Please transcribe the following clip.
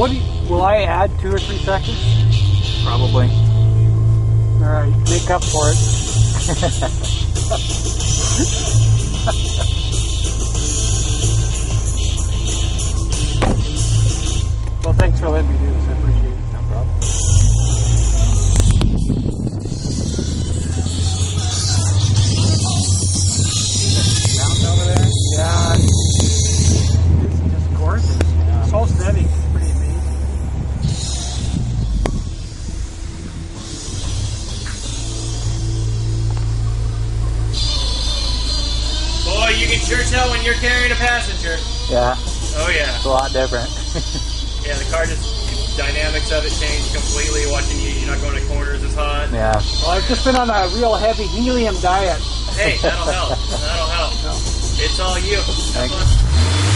what you, will I add two or three seconds? Probably. All right, make up for it. a lot different. Yeah, the car just dynamics of it change completely. Watching you, you're not going to corners as hot. yeah. Well, I've just been on a real heavy helium diet. Hey, that'll help. That'll help. It's all you. Have Thanks.